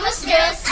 Vamos Girls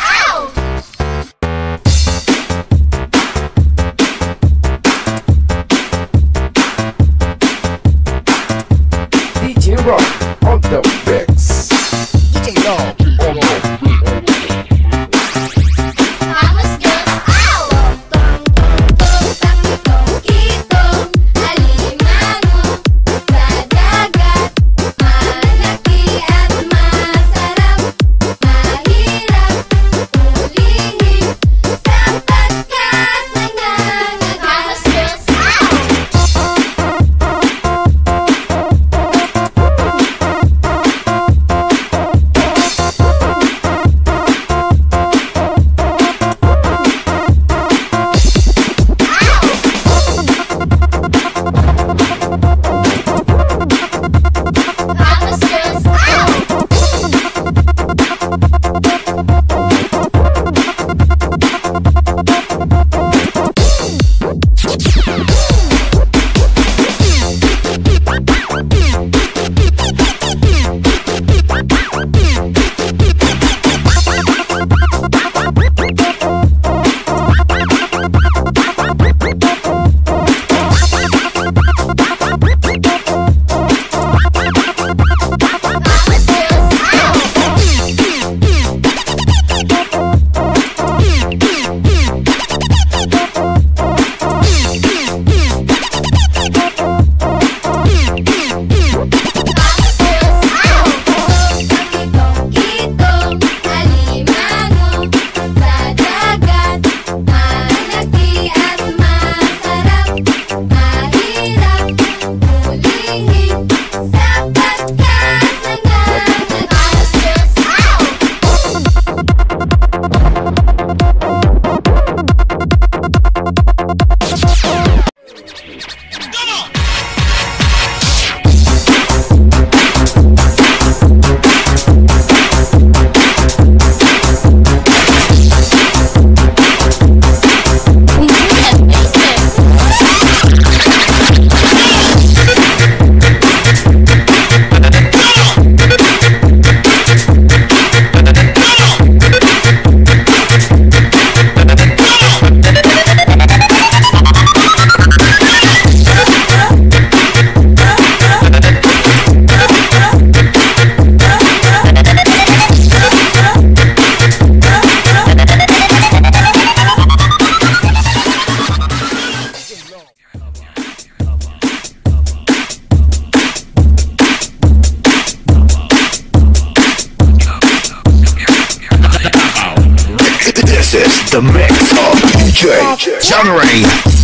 the mix of DJ Ray